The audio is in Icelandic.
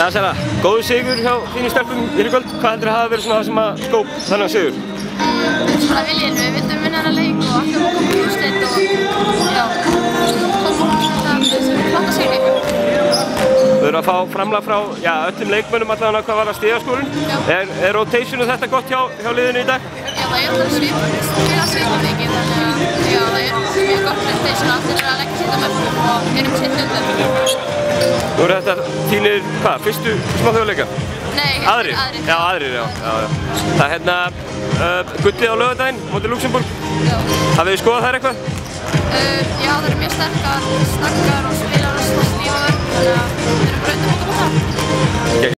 Já, Sara, góðu sigur hjá þínum stelpum í kvöld. Hvað heldur að hafa verið svona það sem að skóp þennan sigur? Svona viljinn, við vildum vinna hana leik og alltaf komum í úrslit og já, komum þetta flotta sigur í ykkur. Við erum að fá framlag frá já, öllum leikmönnum allavega hvað var að stigaskólinn. Já. Er, er rotationu þetta gott hjá, hjá liðinu í dag? Já, það er alltaf svip, gott rotation, allir eru að leggja sitt á mörgum og erum undir. Nú eru þetta þínir, hvað, fyrstu smáþjóðleikar? Nei, Aðrir? Já, aðrir, já. já, já. Það er hérna uh, gullið á lögadaginn, mótið Luxemburg. Já. Hafið þið skoðað þær eitthvað? Uh, já, það eru mjög sterkar, snaggar og spila rosalega stífa vörn, þannig að við erum bröndum út á það.